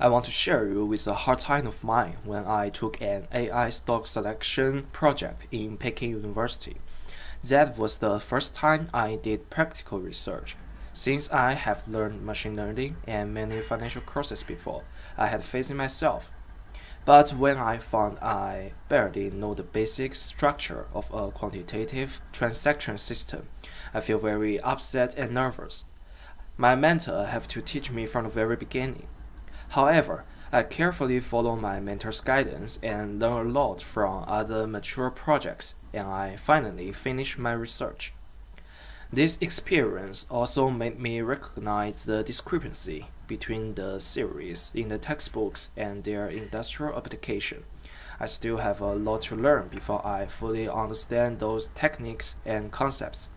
I want to share you with a hard time of mine when I took an AI stock selection project in Peking University. That was the first time I did practical research. Since I have learned machine learning and many financial courses before, I had in myself. But when I found I barely know the basic structure of a quantitative transaction system, I feel very upset and nervous. My mentor have to teach me from the very beginning. However, I carefully follow my mentor's guidance and learn a lot from other mature projects, and I finally finish my research. This experience also made me recognize the discrepancy between the theories in the textbooks and their industrial application. I still have a lot to learn before I fully understand those techniques and concepts.